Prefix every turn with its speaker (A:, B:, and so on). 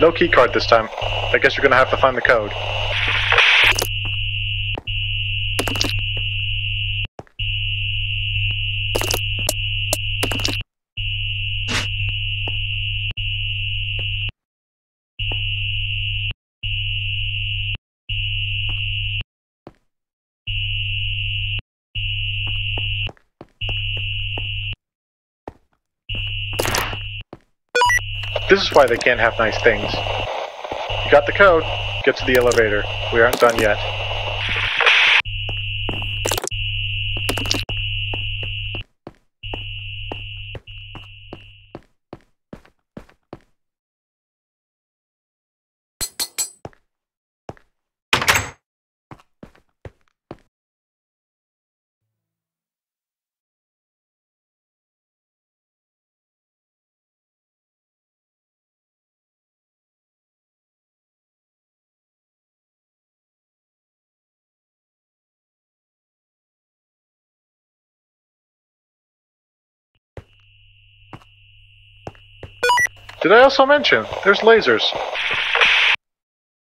A: No key card this time. I guess you're gonna have to find the code. This is why they can't have nice things. You got the code. Get to the elevator. We aren't done yet. Did I also mention there's lasers?